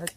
Like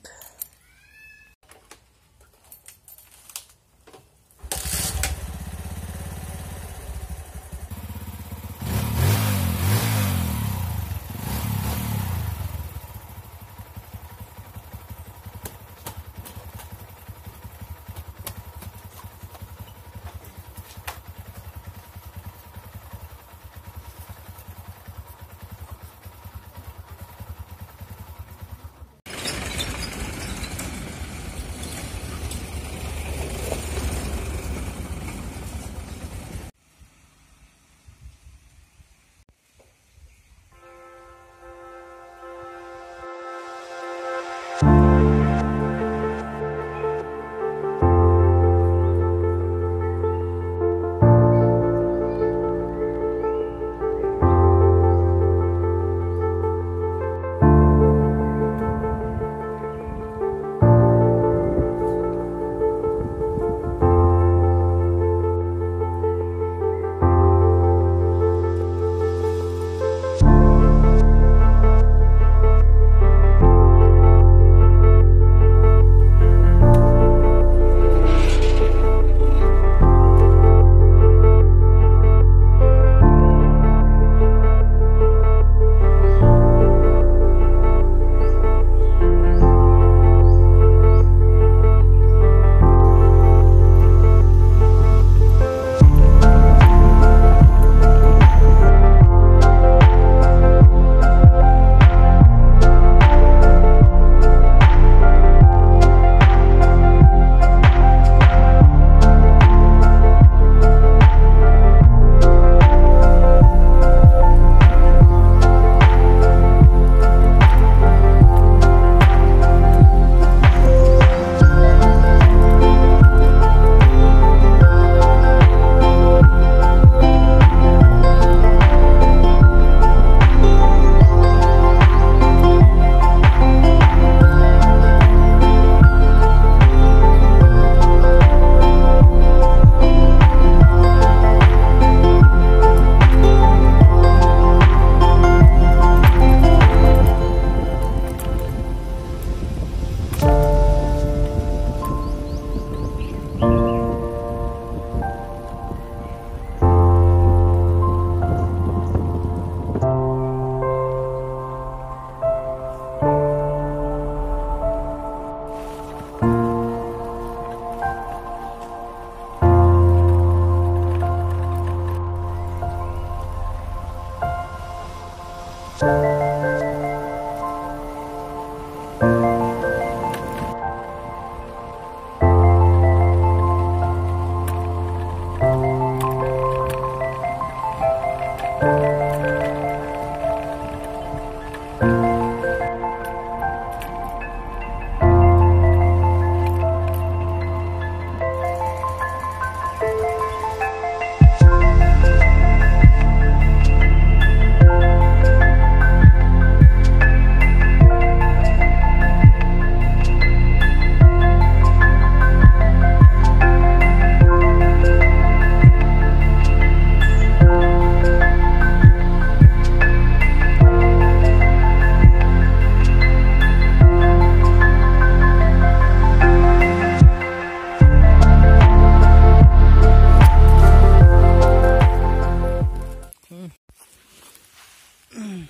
嗯。